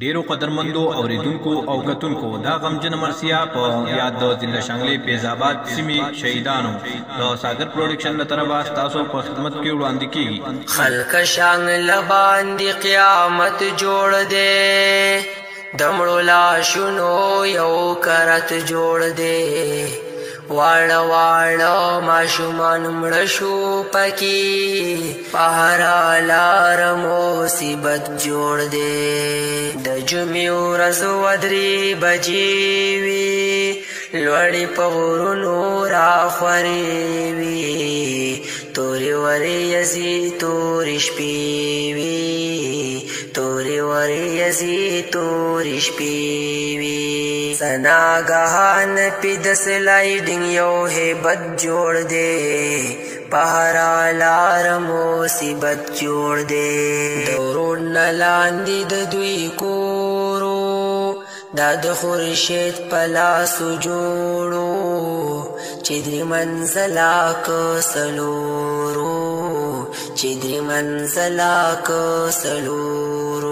ډیرو قدرمندو اوریدونکو او کتونکو دا غمجن مرسیا په یاد د ضلع شانګلې پیزاباد سیمې شهیدانو د ساګر پروډکشن له طرفه تاسو په خدمت کې وړاندې کیږي خلک شانګلې باندې قیامت جوړ دے دمړو لا شنو یو کرت جوړ دے واړه واړه ماشومان مړ شو پکې په هر لار مصیبت جوړ دی د جمعې ورځ ودرې بجې وي لوړې په غرونو راخورې وي تورې ورې یزي تورې شپې وي تورې ورې یزي تورې شپې وي سناګهان پد سلایډینګ یو هیبت جوړ دی پهرا لار مصیبت جوړ دی دورون لاندې د دوی کورو دا د خورشید پلاس جوړو چې درې منزلا کو سلورو چې درې منزلا کو سلورو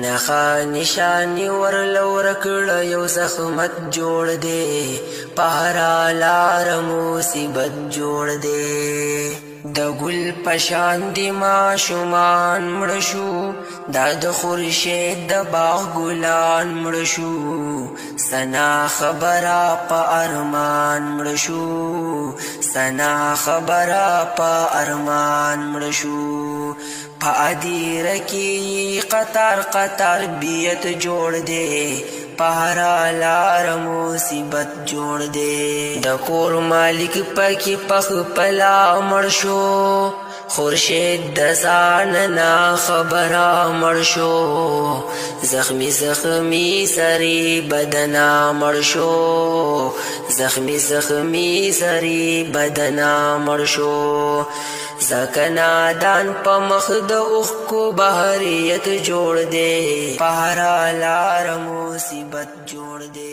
نخا نشانی ور لور کړه یو زخمت جوړ دے پارا لار مصیبت جوړ دے د ګل پشان دی ما شومان مړشو دا د خورشید د باغ ګلان مړشو سنا خبره په ارمان مړشو سنا خبره په ارمان مړشو پادیر کی قطار قطار بیت جوړ دے پهرا لار مصیبت جوړ دے د کور مالک پکی پخ پلا مړ شو خورشید د ځان نه خبره مړ شو زخمی زخمی سری بدنا مړ شو زخمی زخمی سری بدنا مړ شو سکنا دان په مخ د اوخ کو بهریت جوړ دے پهرا لار مصیبت جوړ دے